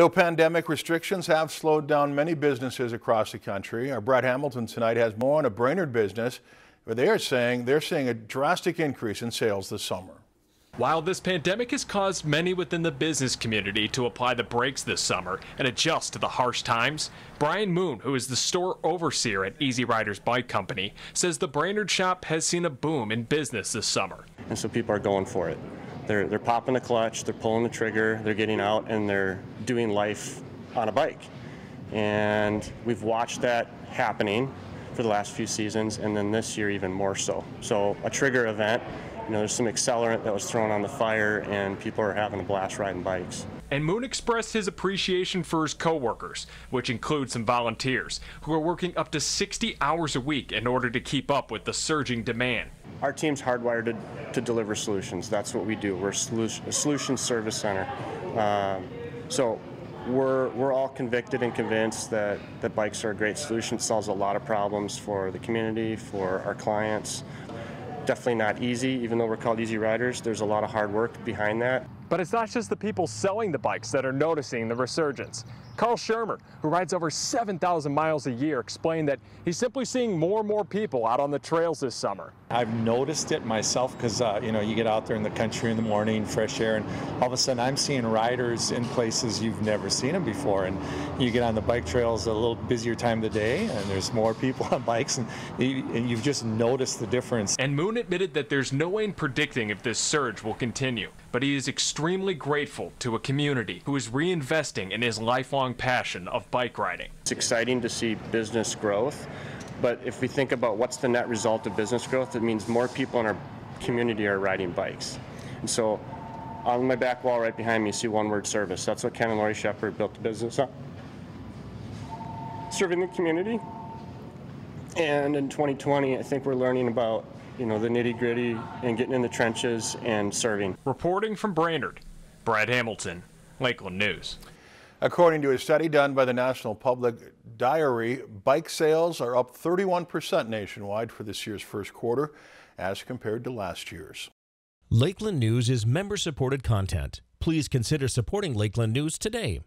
Though pandemic restrictions have slowed down many businesses across the country, our Brett Hamilton tonight has more on a Brainerd business where they are saying they're seeing a drastic increase in sales this summer. While this pandemic has caused many within the business community to apply the brakes this summer and adjust to the harsh times, Brian Moon, who is the store overseer at Easy Riders Bike Company, says the Brainerd shop has seen a boom in business this summer. And so people are going for it. They're, they're popping the clutch, they're pulling the trigger, they're getting out, and they're doing life on a bike. And we've watched that happening for the last few seasons, and then this year even more so. So a trigger event you know, there's some accelerant that was thrown on the fire, and people are having a blast riding bikes. And Moon expressed his appreciation for his coworkers, which includes some volunteers who are working up to 60 hours a week in order to keep up with the surging demand. Our team's hardwired to, to deliver solutions. That's what we do. We're a solution, a solution service center. Um, so we're, we're all convicted and convinced that, that bikes are a great solution. It solves a lot of problems for the community, for our clients definitely not easy, even though we're called Easy Riders. There's a lot of hard work behind that. But it's not just the people selling the bikes that are noticing the resurgence. Carl Shermer, who rides over 7,000 miles a year, explained that he's simply seeing more and more people out on the trails this summer. I've noticed it myself because, uh, you know, you get out there in the country in the morning, fresh air, and all of a sudden I'm seeing riders in places you've never seen them before. And you get on the bike trails a little busier time of the day, and there's more people on bikes, and, you, and you've just noticed the difference. And Moon admitted that there's no way in predicting if this surge will continue, but he is extremely grateful to a community who is reinvesting in his lifelong lifelong passion of bike riding. It's exciting to see business growth, but if we think about what's the net result of business growth, it means more people in our community are riding bikes. And so on my back wall right behind me, you see one word service. That's what Ken and Lori Shepard built the business on. Serving the community. And in 2020, I think we're learning about you know the nitty gritty and getting in the trenches and serving. Reporting from Brainerd, Brad Hamilton, Lakeland News. According to a study done by the National Public Diary, bike sales are up 31% nationwide for this year's first quarter as compared to last year's. Lakeland News is member supported content. Please consider supporting Lakeland News today.